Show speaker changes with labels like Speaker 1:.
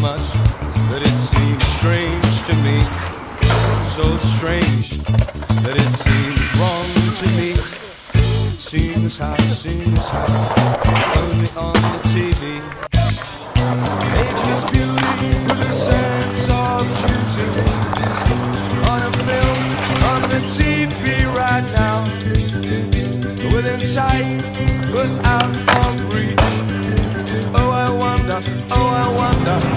Speaker 1: much that it seems strange to me. So strange that it seems wrong to me. Seems how, seems how, only on the TV. Ageless beauty with a sense of duty. On a film, on the TV right now. Within sight, but out of reach wonder, oh I wonder.